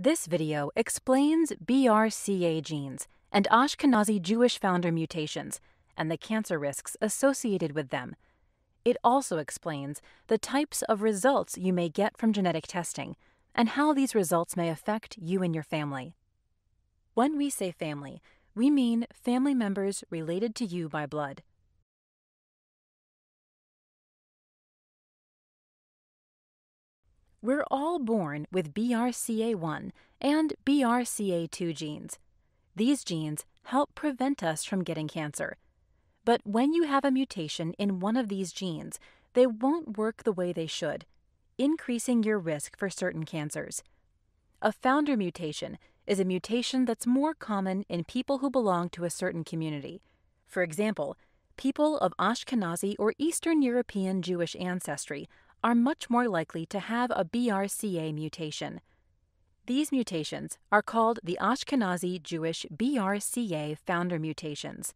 This video explains BRCA genes and Ashkenazi Jewish founder mutations and the cancer risks associated with them. It also explains the types of results you may get from genetic testing and how these results may affect you and your family. When we say family, we mean family members related to you by blood. We're all born with BRCA1 and BRCA2 genes. These genes help prevent us from getting cancer. But when you have a mutation in one of these genes, they won't work the way they should, increasing your risk for certain cancers. A founder mutation is a mutation that's more common in people who belong to a certain community. For example, people of Ashkenazi or Eastern European Jewish ancestry are much more likely to have a BRCA mutation. These mutations are called the Ashkenazi Jewish BRCA founder mutations.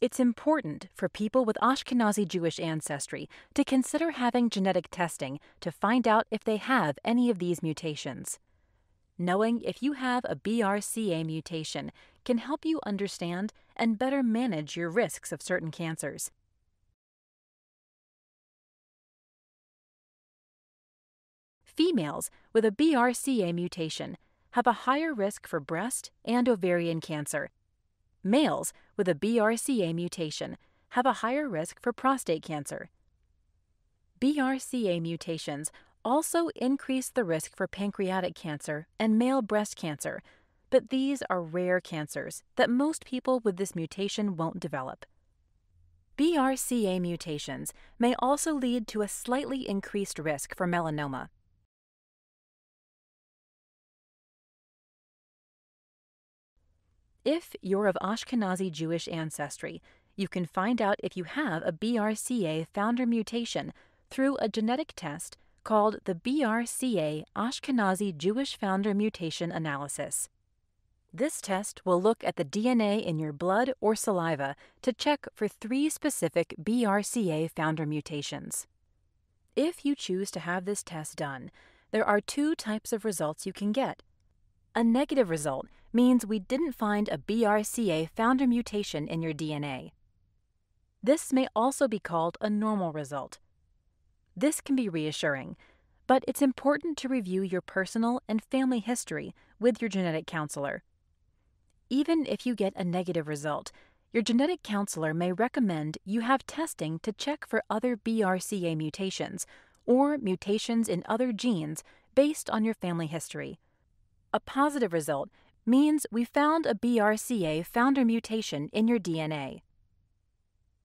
It's important for people with Ashkenazi Jewish ancestry to consider having genetic testing to find out if they have any of these mutations. Knowing if you have a BRCA mutation can help you understand and better manage your risks of certain cancers. Females with a BRCA mutation have a higher risk for breast and ovarian cancer. Males with a BRCA mutation have a higher risk for prostate cancer. BRCA mutations also increase the risk for pancreatic cancer and male breast cancer, but these are rare cancers that most people with this mutation won't develop. BRCA mutations may also lead to a slightly increased risk for melanoma. If you're of Ashkenazi Jewish ancestry, you can find out if you have a BRCA founder mutation through a genetic test called the BRCA Ashkenazi Jewish Founder Mutation Analysis. This test will look at the DNA in your blood or saliva to check for three specific BRCA founder mutations. If you choose to have this test done, there are two types of results you can get. A negative result means we didn't find a BRCA founder mutation in your DNA. This may also be called a normal result. This can be reassuring, but it's important to review your personal and family history with your genetic counselor. Even if you get a negative result, your genetic counselor may recommend you have testing to check for other BRCA mutations or mutations in other genes based on your family history. A positive result means we found a BRCA founder mutation in your DNA.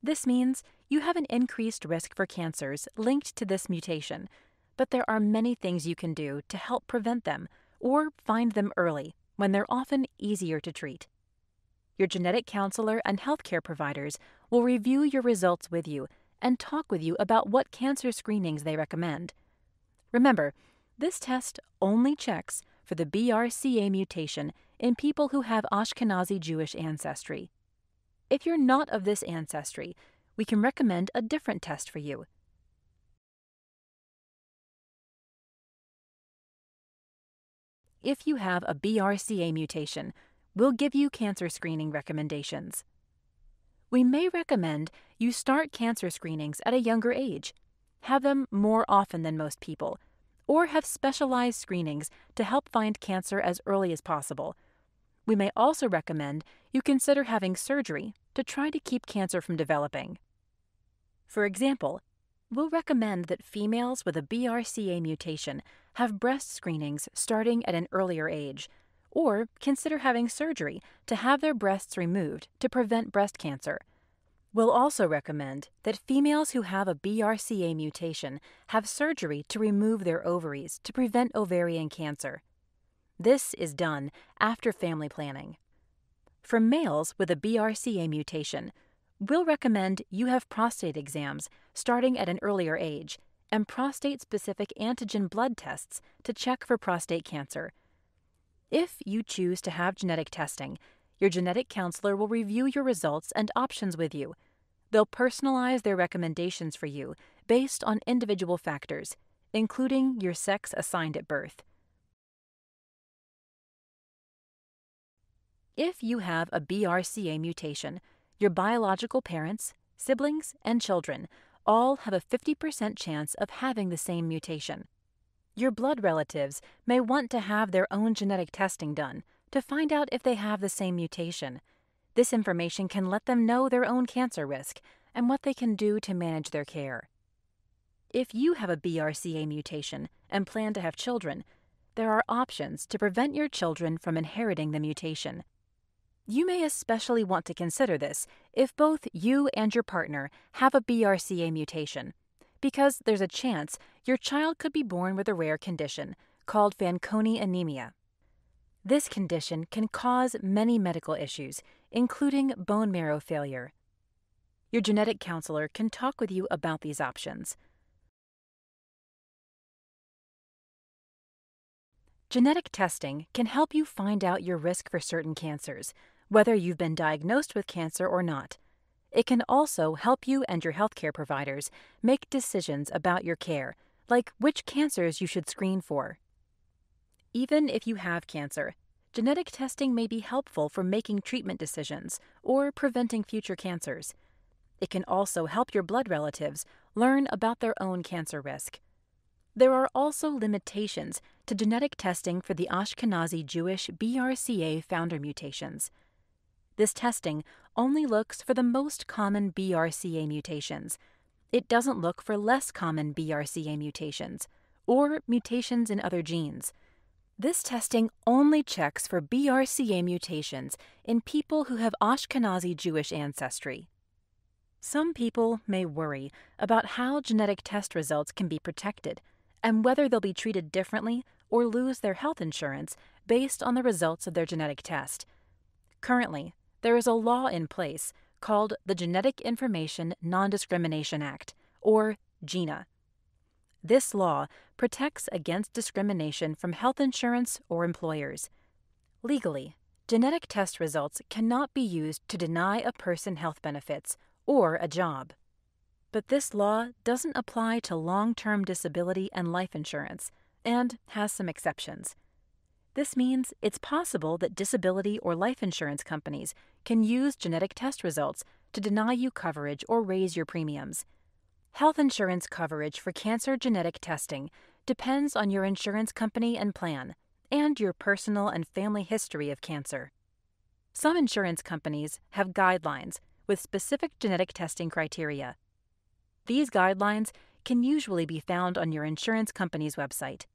This means you have an increased risk for cancers linked to this mutation, but there are many things you can do to help prevent them or find them early when they're often easier to treat. Your genetic counselor and healthcare providers will review your results with you and talk with you about what cancer screenings they recommend. Remember, this test only checks for the BRCA mutation in people who have Ashkenazi Jewish ancestry. If you're not of this ancestry, we can recommend a different test for you. If you have a BRCA mutation, we'll give you cancer screening recommendations. We may recommend you start cancer screenings at a younger age, have them more often than most people, or have specialized screenings to help find cancer as early as possible we may also recommend you consider having surgery to try to keep cancer from developing. For example, we'll recommend that females with a BRCA mutation have breast screenings starting at an earlier age, or consider having surgery to have their breasts removed to prevent breast cancer. We'll also recommend that females who have a BRCA mutation have surgery to remove their ovaries to prevent ovarian cancer. This is done after family planning. For males with a BRCA mutation, we'll recommend you have prostate exams starting at an earlier age and prostate specific antigen blood tests to check for prostate cancer. If you choose to have genetic testing, your genetic counselor will review your results and options with you. They'll personalize their recommendations for you based on individual factors, including your sex assigned at birth. If you have a BRCA mutation, your biological parents, siblings, and children all have a 50% chance of having the same mutation. Your blood relatives may want to have their own genetic testing done to find out if they have the same mutation. This information can let them know their own cancer risk and what they can do to manage their care. If you have a BRCA mutation and plan to have children, there are options to prevent your children from inheriting the mutation. You may especially want to consider this if both you and your partner have a BRCA mutation, because there's a chance your child could be born with a rare condition called Fanconi anemia. This condition can cause many medical issues, including bone marrow failure. Your genetic counselor can talk with you about these options. Genetic testing can help you find out your risk for certain cancers whether you've been diagnosed with cancer or not. It can also help you and your healthcare providers make decisions about your care, like which cancers you should screen for. Even if you have cancer, genetic testing may be helpful for making treatment decisions or preventing future cancers. It can also help your blood relatives learn about their own cancer risk. There are also limitations to genetic testing for the Ashkenazi Jewish BRCA founder mutations. This testing only looks for the most common BRCA mutations. It doesn't look for less common BRCA mutations or mutations in other genes. This testing only checks for BRCA mutations in people who have Ashkenazi Jewish ancestry. Some people may worry about how genetic test results can be protected and whether they'll be treated differently or lose their health insurance based on the results of their genetic test. Currently, there is a law in place called the Genetic Information Non Discrimination Act, or GINA. This law protects against discrimination from health insurance or employers. Legally, genetic test results cannot be used to deny a person health benefits or a job. But this law doesn't apply to long term disability and life insurance, and has some exceptions. This means it's possible that disability or life insurance companies can use genetic test results to deny you coverage or raise your premiums. Health insurance coverage for cancer genetic testing depends on your insurance company and plan, and your personal and family history of cancer. Some insurance companies have guidelines with specific genetic testing criteria. These guidelines can usually be found on your insurance company's website.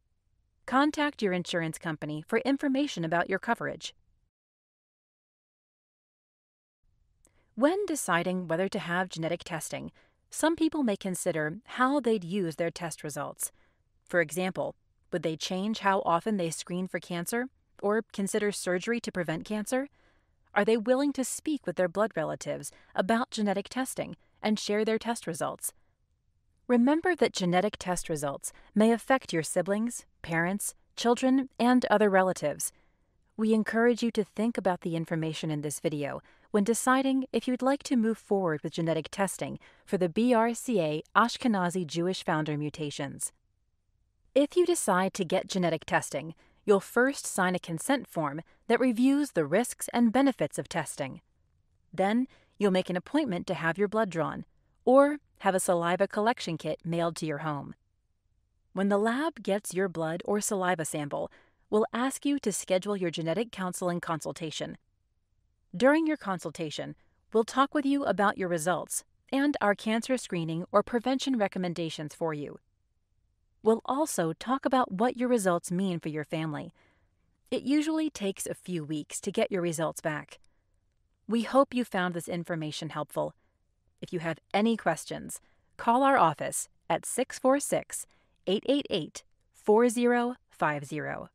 Contact your insurance company for information about your coverage. When deciding whether to have genetic testing, some people may consider how they'd use their test results. For example, would they change how often they screen for cancer or consider surgery to prevent cancer? Are they willing to speak with their blood relatives about genetic testing and share their test results? Remember that genetic test results may affect your siblings, parents, children, and other relatives. We encourage you to think about the information in this video when deciding if you'd like to move forward with genetic testing for the BRCA Ashkenazi Jewish founder mutations. If you decide to get genetic testing, you'll first sign a consent form that reviews the risks and benefits of testing. Then, you'll make an appointment to have your blood drawn, or have a saliva collection kit mailed to your home. When the lab gets your blood or saliva sample, we'll ask you to schedule your genetic counseling consultation. During your consultation, we'll talk with you about your results and our cancer screening or prevention recommendations for you. We'll also talk about what your results mean for your family. It usually takes a few weeks to get your results back. We hope you found this information helpful. If you have any questions, call our office at 646 888 4050.